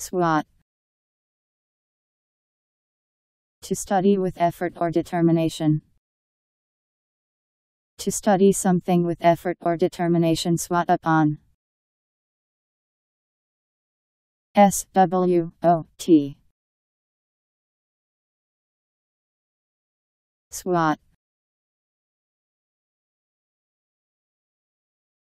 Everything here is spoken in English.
SWOT. To study with effort or determination. To study something with effort or determination. SWOT upon. S W O T. SWOT.